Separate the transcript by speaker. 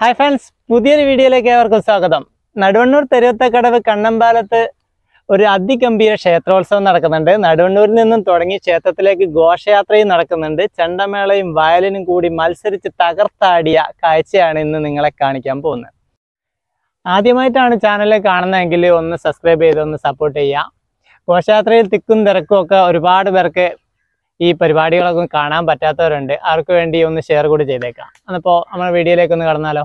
Speaker 1: Hi friends പുതിയൊരു വീഡിയോയിലേക്ക് ഏവർക്കും സ്വാഗതം. നടുവണ്ണൂർ തെരുവത്തക്കടവ് കണ്ണമ്പാലത്ത് ഒരു അതിഗംഭീര ക്ഷേത്രോത്സവം നടക്കുന്നുണ്ട്. നടുവണ്ണൂരിൽ നിന്നും തുടങ്ങി ക്ഷേത്രത്തിലേക്ക് ഘോഷയാത്രയും നടക്കുന്നുണ്ട്. ചെണ്ടമേളയും വയലിനും കൂടി മത്സരിച്ച് തകർത്താടിയ കാഴ്ചയാണ് ഇന്ന് നിങ്ങളെ കാണിക്കാൻ പോകുന്നത്. ആദ്യമായിട്ടാണ് ചാനൽ കാണുന്നതെങ്കിൽ ഒന്ന് സബ്സ്ക്രൈബ് ചെയ്ത് ഒന്ന് സപ്പോർട്ട് ചെയ്യുക. ഘോഷയാത്രയിൽ തിക്കും തിരക്കും ഒക്കെ ഒരുപാട് പേർക്ക് ഈ പരിപാടികളൊക്കെ കാണാൻ പറ്റാത്തവരുണ്ട് അവർക്ക് വേണ്ടി ഒന്ന് ഷെയർ കൂടി ചെയ്തേക്കാം. അപ്പോൾ നമ്മുടെ വീഡിയോയിലേക്ക് ഒന്ന് കടന്നാലോ?